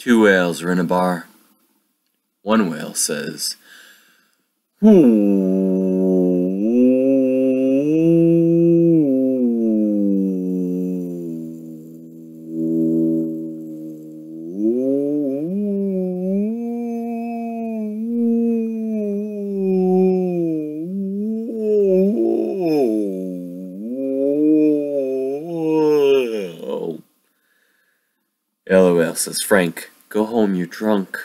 Two whales are in a bar. One whale says, LOL says, Frank, go home, you're drunk.